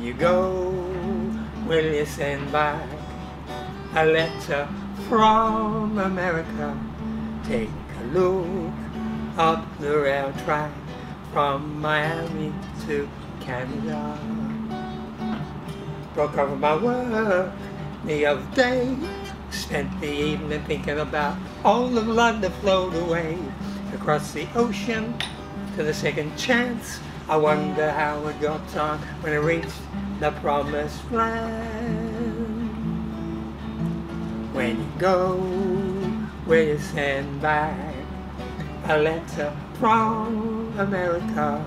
you go, will you send back a letter from America? Take a look up the rail track from Miami to Canada. Broke over my work the other day. Spent the evening thinking about all the blood that flowed away across the ocean to the second chance. I wonder how it got on when it reached the promised land. When you go, will you send back a letter from America?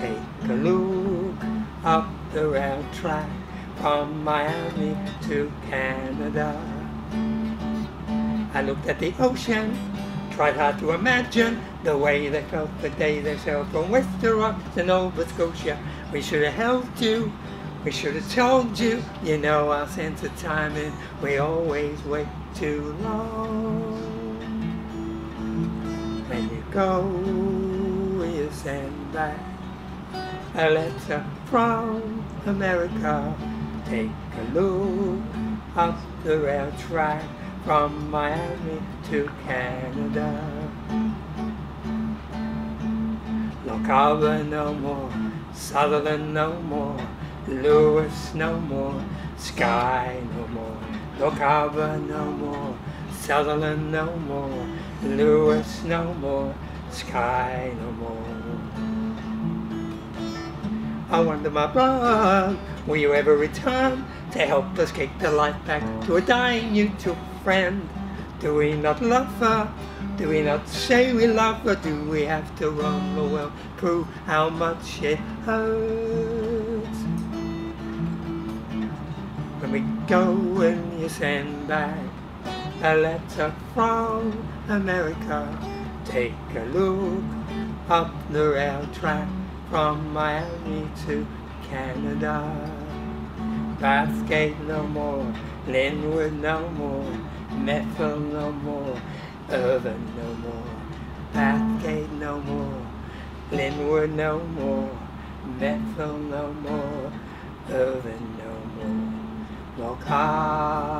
Take a look up the rail track from Miami to Canada. I looked at the ocean, tried hard to imagine the way they felt the day they sailed from Wester Ross to Nova Scotia. We should have helped you, we should have told you, you know our sense of timing, we always wait too long. When you go, you send back a letter from America. Take a look up the rail track from Miami to Canada. Lochaber no more, Sutherland no more, Lewis no more, Skye no more. Lochaber no more, Sutherland no more, Lewis no more, Skye no more. I wonder, my brother, will you ever return to help us get the light back to a dying YouTube friend? Do we not love her? Do we not say we love her? Do we have to run the world prove how much it hurts? When we go and you send back a letter from America, take a look up the rail track from Miami to Canada. Bathgate no more, Linwood no more, Methil no more, Irvine no more. Bathgate no more, Linwood no more, Methil no more, Irvine no more. Lock Harbor no